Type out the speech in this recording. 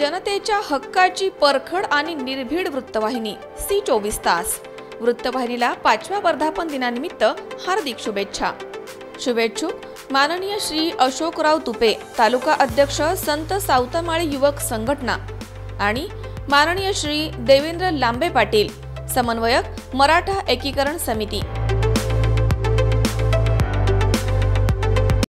जनतेच्या हक्काची परखड आणि निर्भीड वृत्तवाहिनी सी चोवीस तास. वृत्तवाहिनीला पाचव्या वर्धापन दिनानिमित्त हार्दिक शुभेच्छा. शुभेच्छुक माननीय श्री अशोकराव तुपे तालुका अध्यक्ष संत सावतामाळी युवक संघटना आणि माननीय श्री देवेंद्र लांबे पाटील समन्वयक मराठा एकीकरण समिती.